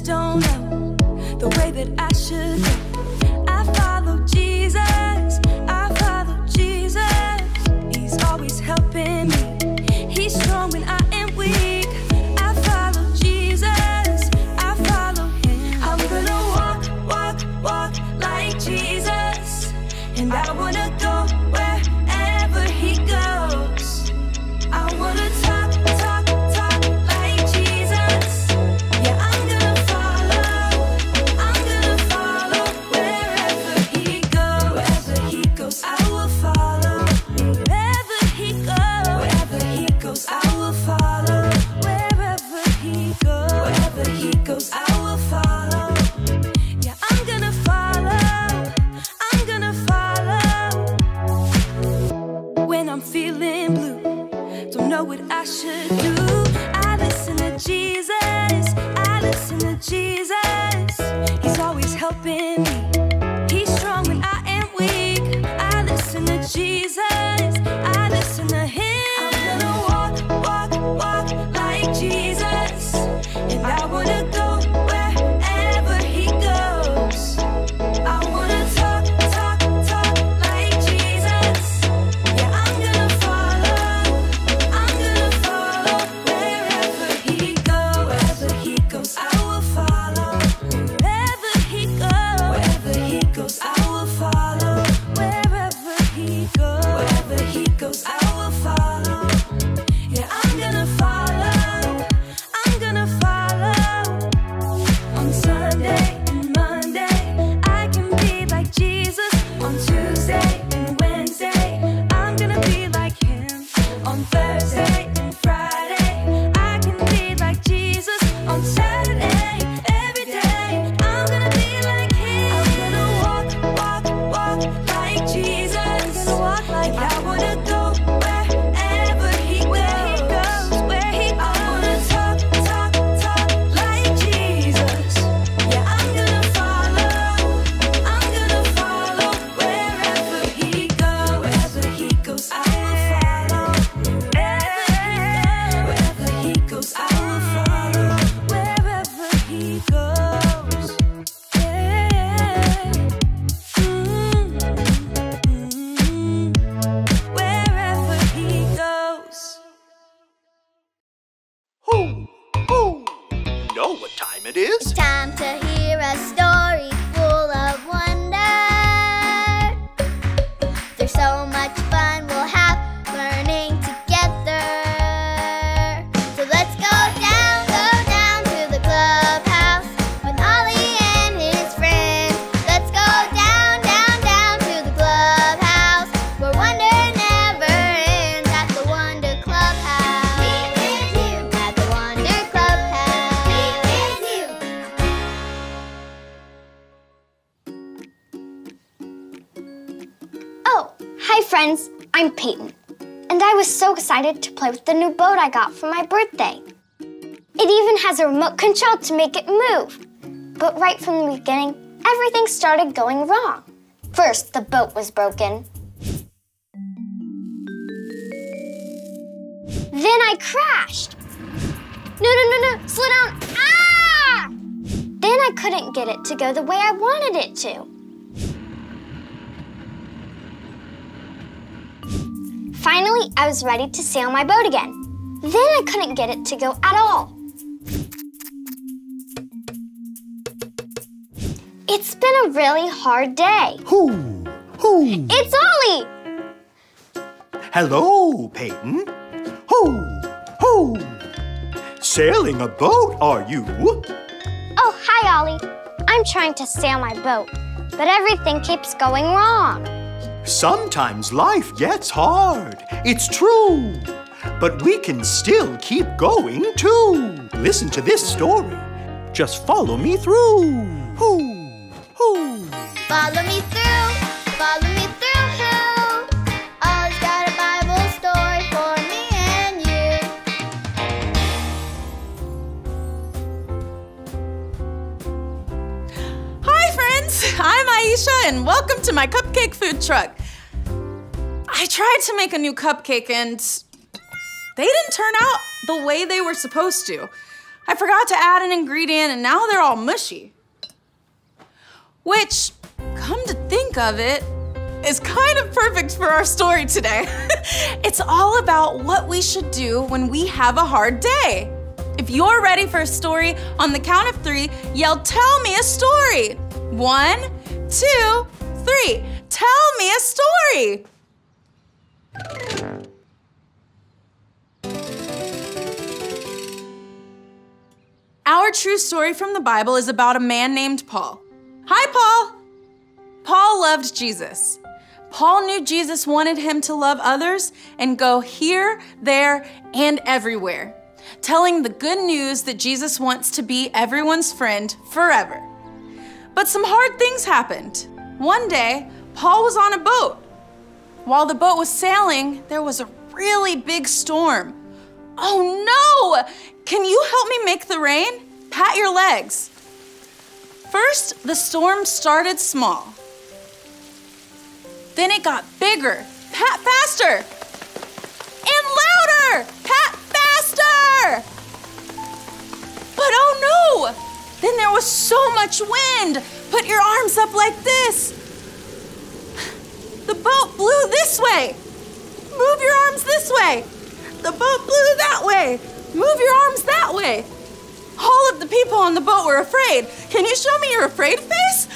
just don't know the way that I should. I should do. is? It's time to hear a story. Peyton, and I was so excited to play with the new boat I got for my birthday. It even has a remote control to make it move. But right from the beginning, everything started going wrong. First, the boat was broken. Then I crashed. No, no, no, no, slow down. Ah! Then I couldn't get it to go the way I wanted it to. Finally, I was ready to sail my boat again. Then I couldn't get it to go at all. It's been a really hard day. Who? Who? It's Ollie! Hello, Peyton. Who? Who? Sailing a boat, are you? Oh, hi, Ollie. I'm trying to sail my boat, but everything keeps going wrong. Sometimes life gets hard, it's true. But we can still keep going, too. Listen to this story. Just follow me through. Hoo, hoo. Follow me through, follow me through, Who Ollie's got a Bible story for me and you. Hi, friends. I'm Aisha, and welcome Welcome to my cupcake food truck. I tried to make a new cupcake and they didn't turn out the way they were supposed to. I forgot to add an ingredient and now they're all mushy. Which, come to think of it, is kind of perfect for our story today. it's all about what we should do when we have a hard day. If you're ready for a story, on the count of three, yell, Tell me a story. One, two, three. Tell me a story. Our true story from the Bible is about a man named Paul. Hi, Paul. Paul loved Jesus. Paul knew Jesus wanted him to love others and go here, there, and everywhere, telling the good news that Jesus wants to be everyone's friend forever. But some hard things happened. One day, Paul was on a boat. While the boat was sailing, there was a really big storm. Oh no! Can you help me make the rain? Pat your legs. First, the storm started small. Then it got bigger. Pat faster! And louder! Pat faster! But oh no! Then there was so much wind. Put your arms up like this. The boat blew this way. Move your arms this way. The boat blew that way. Move your arms that way. All of the people on the boat were afraid. Can you show me your afraid face?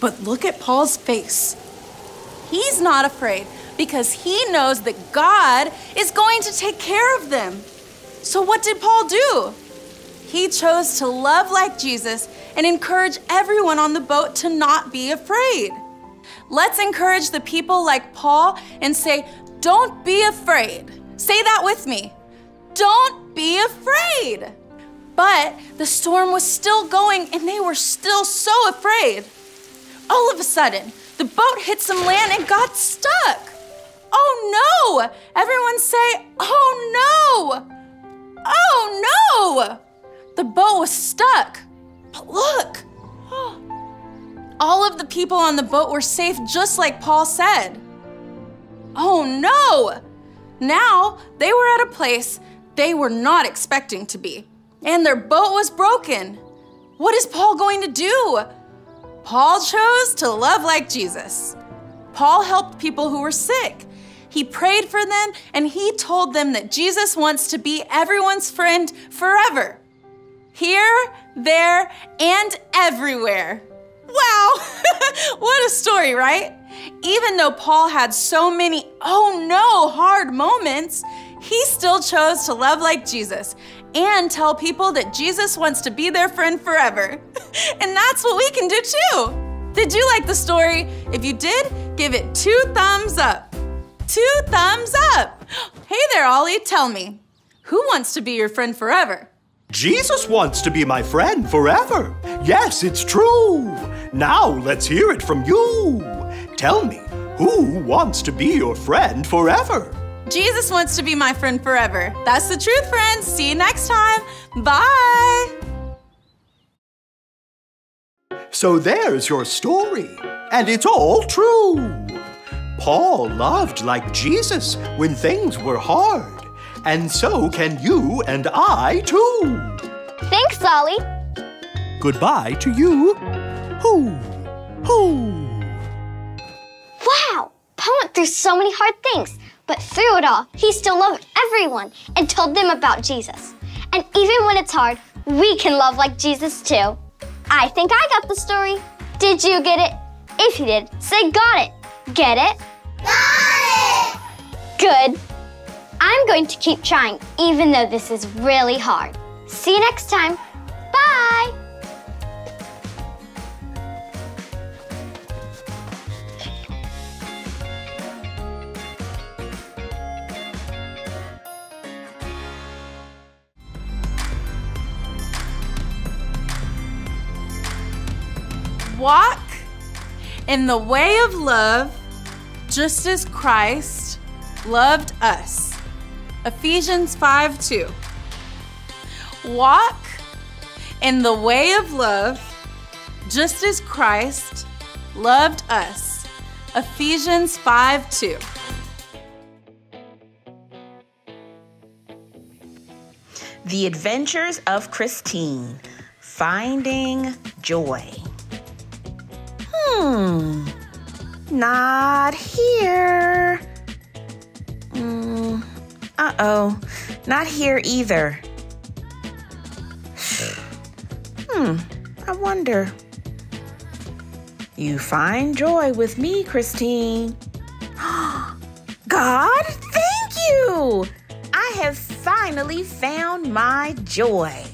But look at Paul's face. He's not afraid because he knows that God is going to take care of them. So, what did Paul do? He chose to love like Jesus and encourage everyone on the boat to not be afraid. Let's encourage the people like Paul and say, Don't be afraid. Say that with me. Don't be afraid. But the storm was still going and they were still so afraid. All of a sudden, the boat hit some land and got stuck. Oh no! Everyone say, Oh no! Oh no! The boat was stuck. But look! All of the people on the boat were safe just like Paul said. Oh no! Now they were at a place they were not expecting to be, and their boat was broken. What is Paul going to do? Paul chose to love like Jesus. Paul helped people who were sick. He prayed for them and he told them that Jesus wants to be everyone's friend forever. Here, there, and everywhere. Wow! what a story, right? Even though Paul had so many, oh no, hard moments, he still chose to love like Jesus and tell people that Jesus wants to be their friend forever. and that's what we can do too. Did you like the story? If you did, give it two thumbs up. Two thumbs up. Hey there, Ollie, tell me, who wants to be your friend forever? Jesus wants to be my friend forever. Yes, it's true. Now let's hear it from you. Tell me, who wants to be your friend forever? Jesus wants to be my friend forever. That's the truth, friends. See you next time. Bye. So there's your story, and it's all true. Paul loved like Jesus when things were hard, and so can you and I too. Thanks, Ollie. Goodbye to you. Hoo, hoo. Wow, Paul went through so many hard things, but through it all, he still loved everyone and told them about Jesus. And even when it's hard, we can love like Jesus too. I think I got the story. Did you get it? If you did, say got it. Get it? Got it! Good. I'm going to keep trying, even though this is really hard. See you next time. Bye. Walk in the way of love, just as Christ loved us. Ephesians 5 2. Walk in the way of love, just as Christ loved us. Ephesians 5 2. The Adventures of Christine Finding Joy. Hmm, not here. Uh oh, not here either. Hmm, I wonder. You find joy with me, Christine. God, thank you! I have finally found my joy.